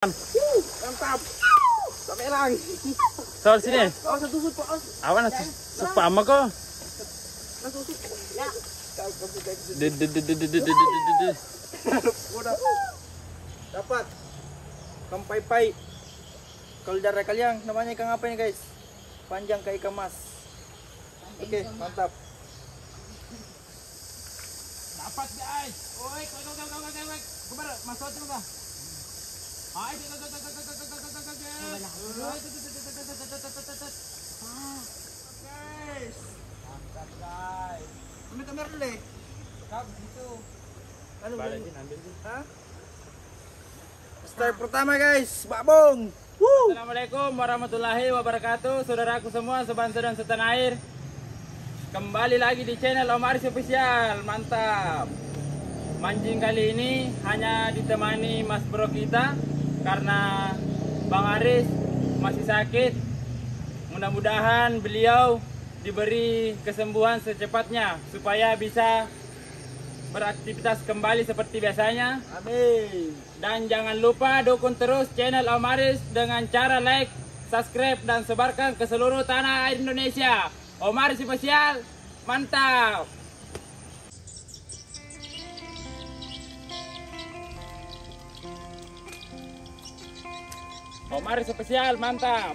Mantap. Sampai lang. Soal sini. Oh, satu sud po. Awan na. Dapat. Kampai-pai. Kaldera kaliang namanya ikan apa ini guys? Panjang kayak ikan mas. Oke, mantap. Dapat guys. Oi, kau kau kau kau kau kau. Kubar, masuk tu Guys. Mantap guys. Ambil? Start pertama guys, Babong. Woo! Assalamualaikum warahmatullahi wabarakatuh Saudaraku semua sebantu dan setanah air Kembali lagi di channel Om Official Mantap Mancing kali ini hanya ditemani mas bro kita Karena Bang Aris masih sakit Mudah-mudahan beliau diberi kesembuhan secepatnya Supaya bisa beraktivitas kembali seperti biasanya Amin. dan jangan lupa dukung terus channel Om Aris dengan cara like, subscribe, dan sebarkan ke seluruh tanah air Indonesia. Om Aris spesial, mantap! Om Aris spesial, mantap!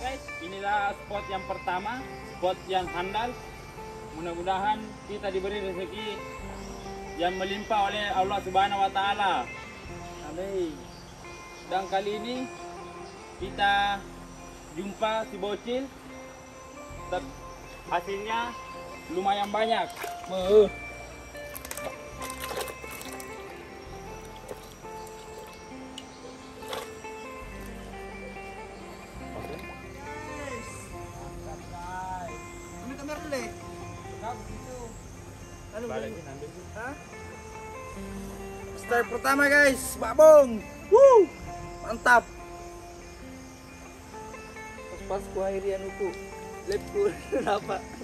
guys, inilah spot yang pertama, spot yang handal. Mudah-mudahan kita diberi rezeki yang melimpah oleh Allah Subhanahu wa taala. Amin. Dan kali ini kita jumpa si bocil hasilnya lumayan banyak Meuh. Start pertama guys, Mbak Bong. Woo! Mantap pas ku akhirian uku lepku kenapa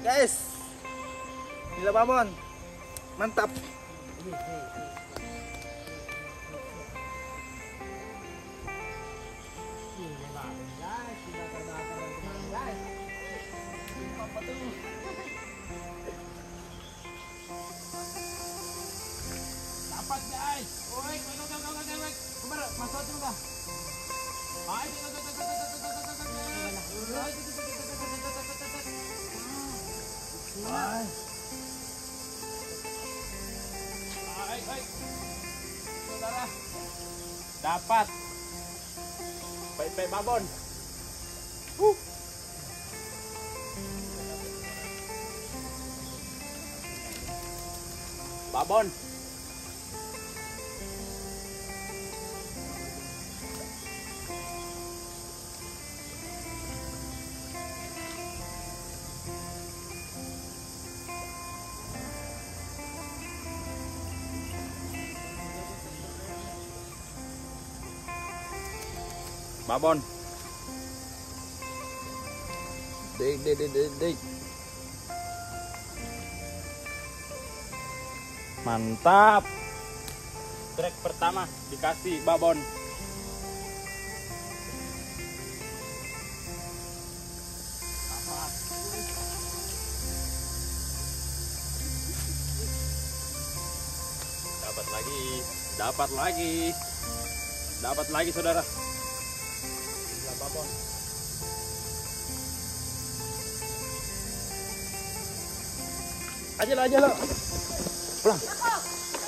guys bila babon mantap. Dapat guys. Oi, kau kau kau kau kau. Kubar, masuk tu ka. Hai, tu tu tu tu tu tu tu tu. Hai. Hai, hai. Saudara. Dapat. Baik-baik babon. Uh. Babon. Babon, Đi đi đi đi Mantap. Track pertama dikasih Babon dapat lagi dapat lagi. Dapat lagi saudara. Aja lah, aja lah. Pulang.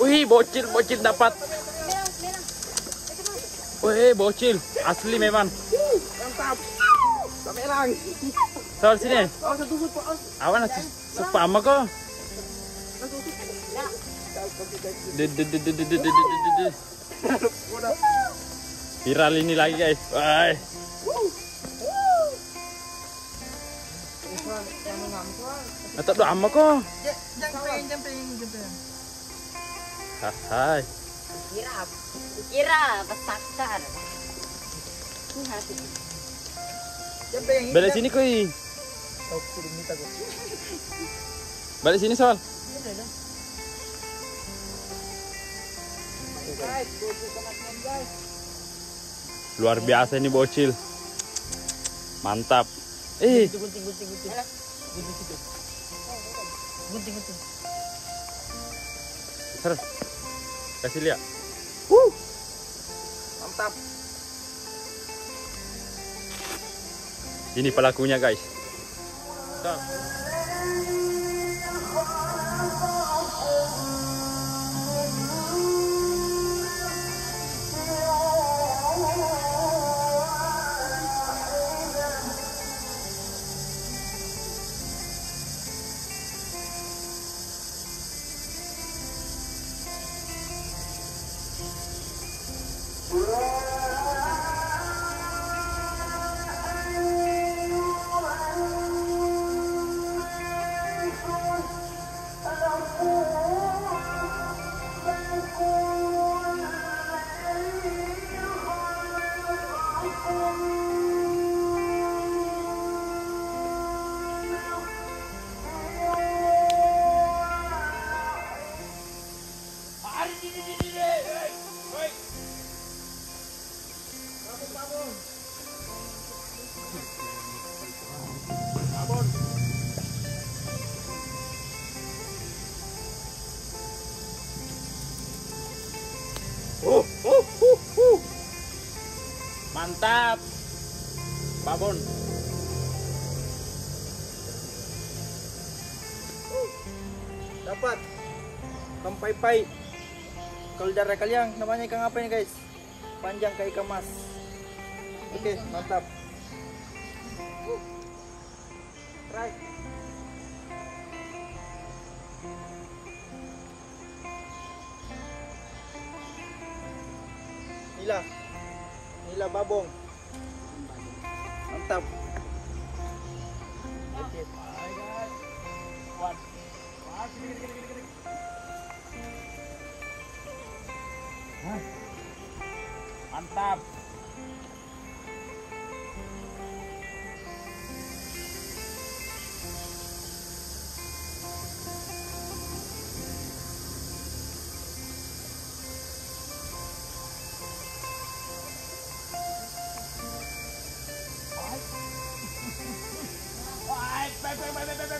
Wih, bocil, bocil dapat. Wih, bocil. Asli memang. Mantap. Kamerang. Soal sini. Awan nasi sepa ama kok. Viral ini lagi guys. Bye. Atau doa kok. Hai. Kira, kira. Jumping. Balik sini ko. Balik sini soal. Luar biasa ini bocil. Mantap. Eh, Gunting, gunting, gunting. Gunting situ. Gunting, Ser. Kasih lihat. Mantap. Ini pelakunya guys. Mantap. Babon. Dapat. Kampai-pai. Kalau darah kalian namanya ikan apa ini guys? Panjang kayak ikan mas. Oke, mantap. Right. Nila. Nila babong. Mantap. Mantap. bye, bang, bang, bang, bang.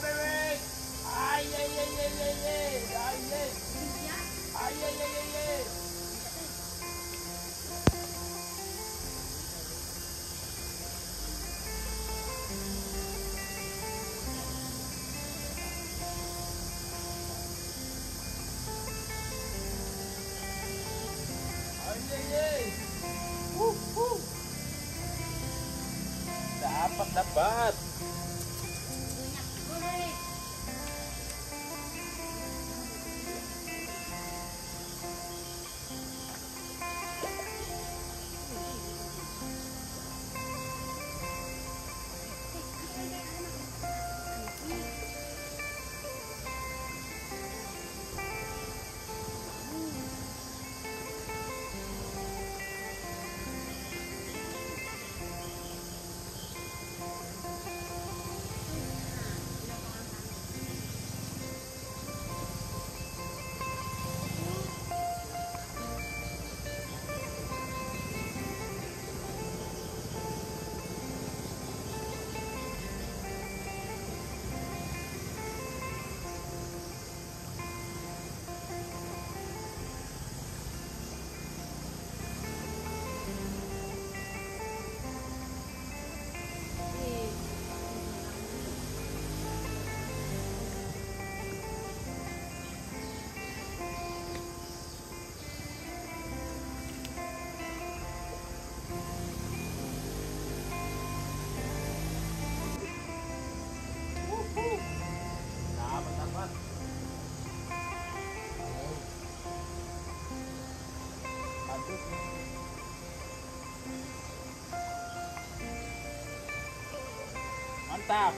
Mantap.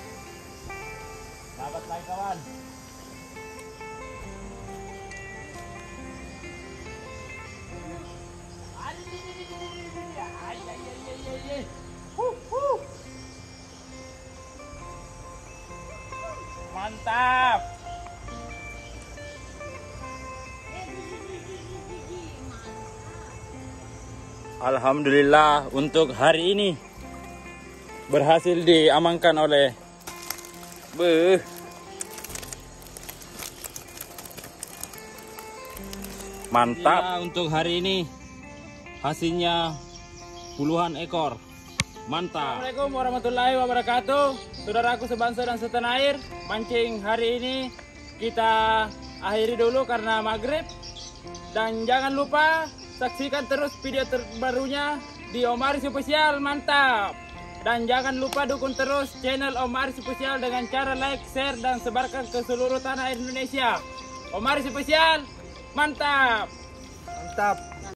Dapat lagi kawan. Ay, ay, ay, ay, ay, ay. Huh, huh. Mantap. Alhamdulillah untuk hari ini berhasil diamankan oleh Beuh. Mantap. Ya, untuk hari ini hasilnya puluhan ekor. Mantap. Assalamualaikum warahmatullahi wabarakatuh. Saudaraku sebangsa dan setanah air, mancing hari ini kita akhiri dulu karena maghrib. Dan jangan lupa saksikan terus video terbarunya di Omar Spesial. Mantap. Dan jangan lupa dukung terus channel Omar Spesial dengan cara like, share, dan sebarkan ke seluruh tanah Indonesia. Omar Spesial, mantap. Mantap.